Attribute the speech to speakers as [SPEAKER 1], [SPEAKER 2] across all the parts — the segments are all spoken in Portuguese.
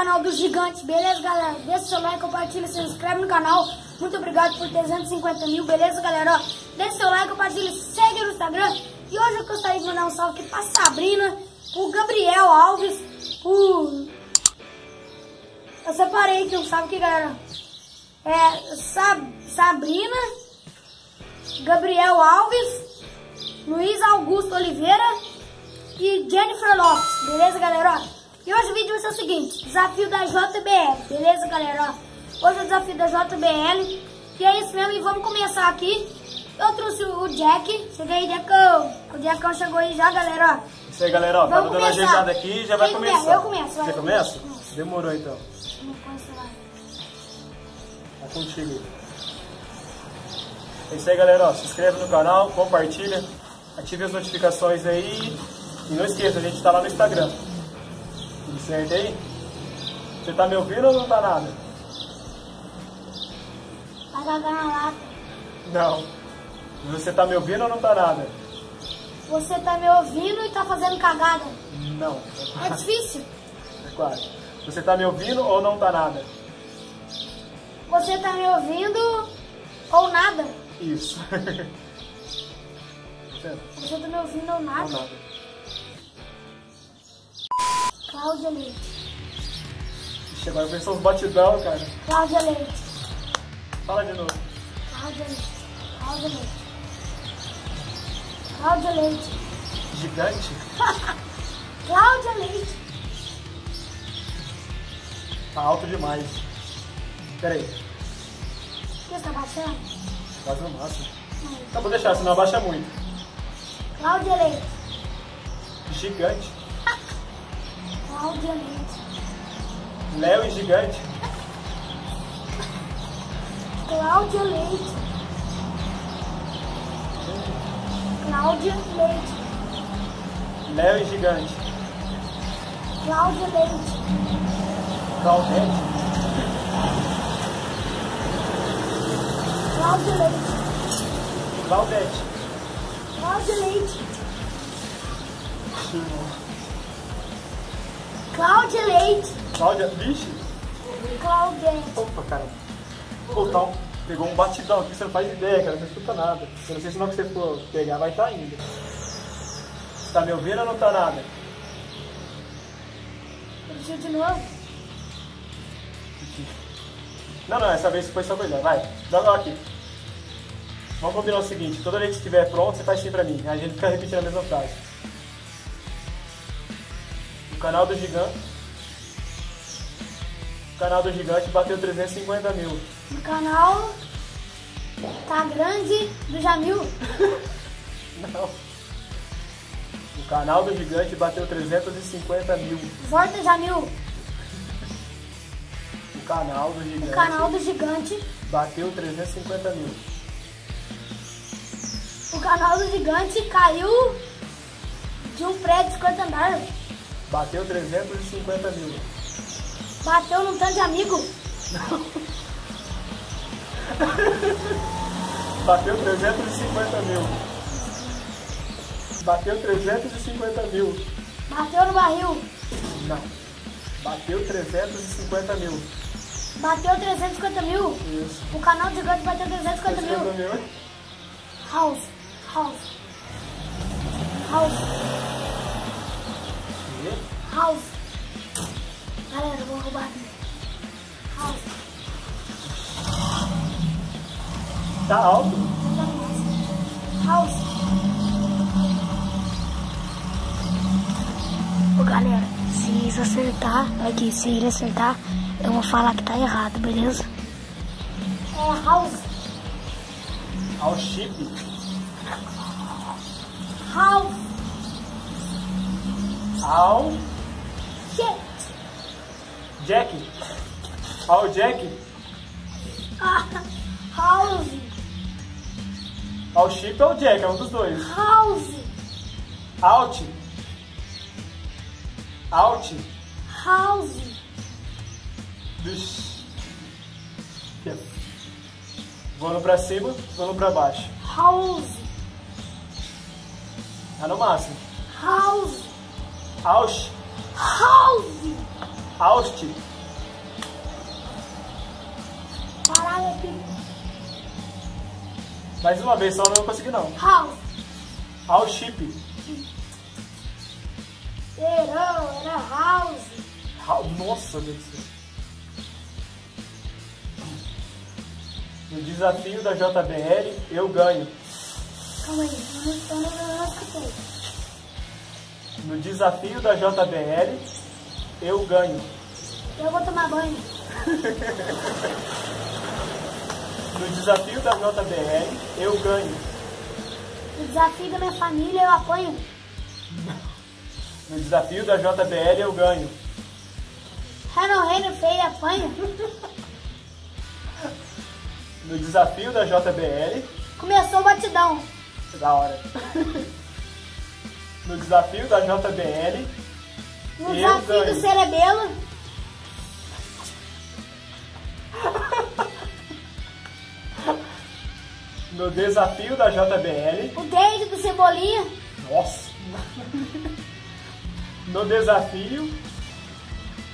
[SPEAKER 1] canal do Gigante, beleza, galera? Deixa seu like, compartilha, se inscreve no canal. Muito obrigado por 350 mil, beleza, galera? Ó, deixa seu like, compartilha, segue no Instagram. E hoje eu gostaria de mandar um salve aqui pra Sabrina, pro Gabriel Alves, pro... Eu separei aqui um salve aqui, galera. É Sab Sabrina, Gabriel Alves, Luiz Augusto Oliveira e Jennifer Lopes, beleza, galera? Ó, e hoje o vídeo vai ser o seguinte, desafio da JBL, beleza, galera? Ó, hoje é o desafio da JBL, e é isso mesmo, e vamos começar aqui. Eu trouxe o Jack, cheguei aí, Jackão, o Jackão chegou aí já, galera, ó.
[SPEAKER 2] Isso aí, galera, ó, tá
[SPEAKER 1] Vamos
[SPEAKER 2] dando uma ajeitada aqui e já vai começar.
[SPEAKER 1] começa? Eu começo, vai.
[SPEAKER 2] Você começa? Demorou então.
[SPEAKER 1] Vamos começar.
[SPEAKER 2] Tá contigo. É isso aí, galera, ó, se inscreve no canal, compartilha, ative as notificações aí e não esqueça, a gente tá lá no Instagram. Tudo certo aí? Você tá me ouvindo ou não tá nada?
[SPEAKER 1] Cagar na lata.
[SPEAKER 2] Não. Você tá me ouvindo ou não tá nada?
[SPEAKER 1] Você tá me ouvindo e tá fazendo cagada.
[SPEAKER 2] Não.
[SPEAKER 1] É difícil.
[SPEAKER 2] É quase. Você tá me ouvindo ou não tá nada?
[SPEAKER 1] Você tá me ouvindo ou nada.
[SPEAKER 2] Isso. Tá?
[SPEAKER 1] Você tá me ouvindo ou nada.
[SPEAKER 2] nada.
[SPEAKER 1] Cláudia Leite.
[SPEAKER 2] Ixi, agora começou os batidão, cara.
[SPEAKER 1] Cláudia Leite.
[SPEAKER 2] Fala de novo.
[SPEAKER 1] Cláudia Leite. Cláudia Leite. Cláudia Leite.
[SPEAKER 2] Gigante?
[SPEAKER 1] Cláudia Leite.
[SPEAKER 2] Tá alto demais. Pera aí.
[SPEAKER 1] Que você tá baixando?
[SPEAKER 2] Quase no máximo.
[SPEAKER 1] Não,
[SPEAKER 2] vou deixar, senão abaixa muito.
[SPEAKER 1] Cláudia Leite.
[SPEAKER 2] Gigante.
[SPEAKER 1] Cláudia Leite.
[SPEAKER 2] Léo e gigante.
[SPEAKER 1] Cláudia Leite. Cláudia Leite.
[SPEAKER 2] Léo e gigante.
[SPEAKER 1] Cláudia Leite.
[SPEAKER 2] Claudete.
[SPEAKER 1] Cláudia Leite.
[SPEAKER 2] Claudete.
[SPEAKER 1] Cláudia Leite. Cláudia Leite.
[SPEAKER 2] Cláudia. Vixe.
[SPEAKER 1] Claudete.
[SPEAKER 2] Opa, cara. Pô, tá pegou um batidão aqui, você não faz ideia, cara. Não escuta nada. Eu não sei se hora que você for pegar vai estar indo. Você tá me ouvindo ou não tá nada?
[SPEAKER 1] Repetiu de novo.
[SPEAKER 2] Não, não, essa vez foi só coisa. Vai, joga aqui. Vamos combinar o seguinte, toda vez que estiver pronto, você faz assim pra mim. Aí a gente fica repetindo a mesma frase. O canal do gigante. O canal do gigante bateu 350 mil.
[SPEAKER 1] No canal Tá Grande do Jamil.
[SPEAKER 2] Não. O canal do gigante bateu 350 mil.
[SPEAKER 1] Volta Jamil.
[SPEAKER 2] O canal do
[SPEAKER 1] O
[SPEAKER 2] gigante
[SPEAKER 1] canal do Gigante.
[SPEAKER 2] bateu 350 mil.
[SPEAKER 1] O canal do Gigante caiu de um prédio de 50 andar.
[SPEAKER 2] Bateu 350 mil.
[SPEAKER 1] Bateu num tanto de amigo.
[SPEAKER 2] Bateu 350 mil. Bateu 350 mil.
[SPEAKER 1] Bateu no barril.
[SPEAKER 2] Não. Bateu 350 mil.
[SPEAKER 1] Bateu 350 mil.
[SPEAKER 2] Isso.
[SPEAKER 1] O canal do Gigante bateu 350
[SPEAKER 2] 350
[SPEAKER 1] mil.
[SPEAKER 2] mil.
[SPEAKER 1] House. House. House. House. Galera, eu vou roubar aqui. House.
[SPEAKER 2] Tá alto?
[SPEAKER 1] House. Ô galera, se eles acertar, aqui, se ele acertar, eu vou falar que tá errado, beleza? É house.
[SPEAKER 2] Ao chip. Ao
[SPEAKER 1] Shit.
[SPEAKER 2] Jack. Ao Jack.
[SPEAKER 1] House.
[SPEAKER 2] Ao chip ou Jack, é um dos dois.
[SPEAKER 1] House.
[SPEAKER 2] Out. Out.
[SPEAKER 1] House.
[SPEAKER 2] Vixe. Voando pra cima, voando pra baixo.
[SPEAKER 1] House.
[SPEAKER 2] Tá no máximo.
[SPEAKER 1] House.
[SPEAKER 2] Aus.
[SPEAKER 1] House.
[SPEAKER 2] Austin. Caralho, aqui. Mais uma vez, só não vou conseguir não.
[SPEAKER 1] House.
[SPEAKER 2] House chip.
[SPEAKER 1] Era, era house.
[SPEAKER 2] house. Nossa, meu Deus do céu. No desafio da JBL, eu ganho.
[SPEAKER 1] Calma aí, eu não, eu não, eu não, eu não.
[SPEAKER 2] No desafio da JBL, eu ganho.
[SPEAKER 1] Eu vou tomar banho.
[SPEAKER 2] No desafio da JBL, eu ganho.
[SPEAKER 1] No desafio da minha família eu apanho.
[SPEAKER 2] No desafio da JBL, eu ganho.
[SPEAKER 1] Renan Renner feio apanha.
[SPEAKER 2] No desafio da JBL,
[SPEAKER 1] Começou o batidão.
[SPEAKER 2] da hora. No desafio da JBL,
[SPEAKER 1] No desafio
[SPEAKER 2] ganho.
[SPEAKER 1] do cerebelo.
[SPEAKER 2] no desafio da JBL,
[SPEAKER 1] O dedo do cebolinha.
[SPEAKER 2] nossa. No desafio,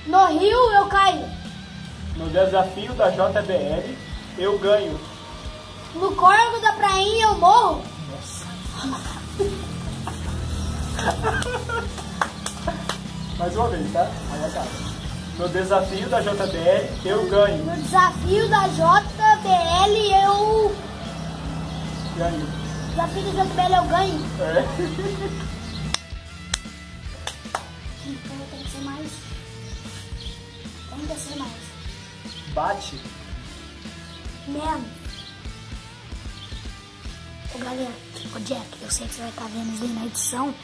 [SPEAKER 1] No rio eu caio.
[SPEAKER 2] no desafio da JBL, eu ganho.
[SPEAKER 1] No corvo da prainha eu morro.
[SPEAKER 2] Mais uma vez, tá? Aí acaba. No desafio da JBL, eu ganho.
[SPEAKER 1] No desafio da JBL eu.
[SPEAKER 2] Ganho.
[SPEAKER 1] Desafio da JBL eu ganho.
[SPEAKER 2] É.
[SPEAKER 1] Então tem que ser mais. Tem que ser mais.
[SPEAKER 2] Bate.
[SPEAKER 1] Mesmo. Ô galera, ô Jack, eu sei que você vai estar vendo isso aí na edição,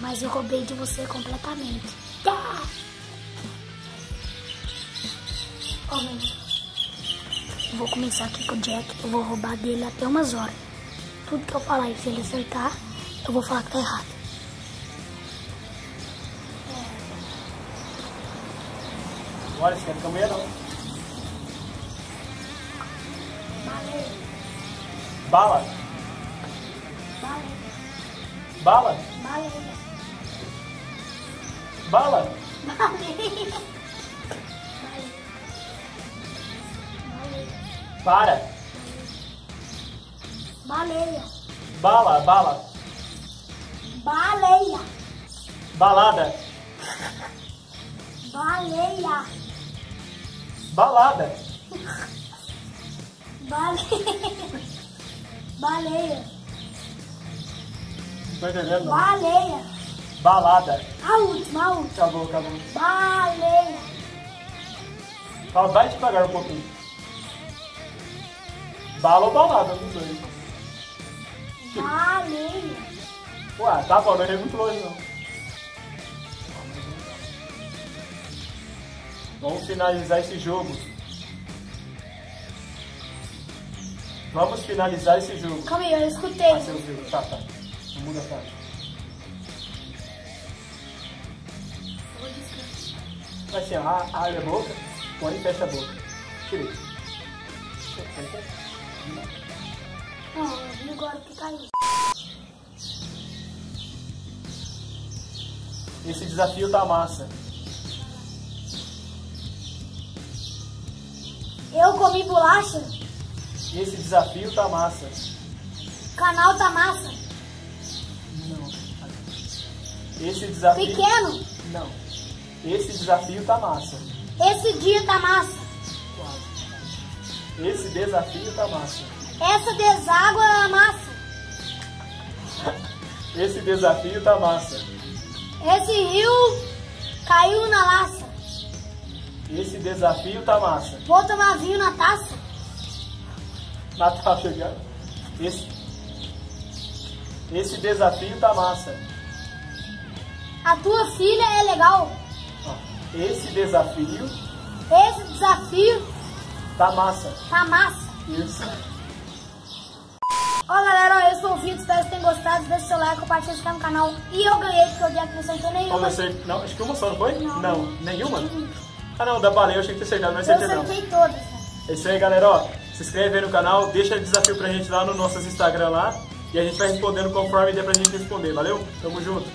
[SPEAKER 1] mas eu roubei de você completamente. Tá! Eu vou começar aqui com o Jack, eu vou roubar dele até umas horas. Tudo que eu falar e se ele acertar, eu vou falar que tá errado.
[SPEAKER 2] Você quer ficar mulher não. Bala.
[SPEAKER 1] baleia,
[SPEAKER 2] Bala. Bala.
[SPEAKER 1] baleia.
[SPEAKER 2] Para.
[SPEAKER 1] Baleia,
[SPEAKER 2] Bala. Bala.
[SPEAKER 1] baleia,
[SPEAKER 2] Balada.
[SPEAKER 1] baleia,
[SPEAKER 2] Balada.
[SPEAKER 1] baleia, baleia,
[SPEAKER 2] Não tô entendendo
[SPEAKER 1] baleia.
[SPEAKER 2] Balada.
[SPEAKER 1] A última, a última.
[SPEAKER 2] Acabou, acabou.
[SPEAKER 1] Baleia,
[SPEAKER 2] Fala, vai devagar um pouquinho. Bala ou balada, não sei.
[SPEAKER 1] baleia.
[SPEAKER 2] Ué, tá bom, não é muito longe não. Vamos finalizar esse jogo. Vamos finalizar esse jogo.
[SPEAKER 1] Calma aí, eu escutei.
[SPEAKER 2] Ah, você ouviu. Tá, tá. Não muda a frase. Vai ó, a- abre a boca, põe e fecha a boca. Tirei.
[SPEAKER 1] Não, agora que caiu.
[SPEAKER 2] Esse desafio tá massa.
[SPEAKER 1] Eu comi bolacha,
[SPEAKER 2] Esse desafio tá massa.
[SPEAKER 1] canal tá massa.
[SPEAKER 2] Não. Esse desafio.
[SPEAKER 1] Pequeno,
[SPEAKER 2] Não. Esse desafio tá massa.
[SPEAKER 1] esse dia tá massa.
[SPEAKER 2] Esse desafio tá massa.
[SPEAKER 1] Essa deságua é massa.
[SPEAKER 2] Esse desafio tá massa.
[SPEAKER 1] Esse rio caiu na laça.
[SPEAKER 2] Esse desafio tá massa.
[SPEAKER 1] Vou tomar vinho na taça.
[SPEAKER 2] Natal chegando. Esse, esse desafio tá massa.
[SPEAKER 1] A tua filha é legal.
[SPEAKER 2] Esse desafio
[SPEAKER 1] Esse desafio
[SPEAKER 2] tá massa.
[SPEAKER 1] tá massa.
[SPEAKER 2] Isso.
[SPEAKER 1] Ó galera, eu sou o Vitor, espero que vocês tenham gostado. Deixa o seu like, compartilha, se inscreve no canal. E eu ganhei, porque o Jack não acertou nenhuma.
[SPEAKER 2] Comecei. Não, acho que uma só, não foi?
[SPEAKER 1] Não.
[SPEAKER 2] Nenhuma? Ah não, da baleia eu achei que tinha acertado, mas
[SPEAKER 1] Eu
[SPEAKER 2] acertei não.
[SPEAKER 1] acertei todas. né?
[SPEAKER 2] É isso aí, galera. Ó, se inscreve aí no canal, deixa desafio pra gente lá no nossos Instagram lá. E a gente vai respondendo conforme der pra gente responder, valeu? Tamo junto.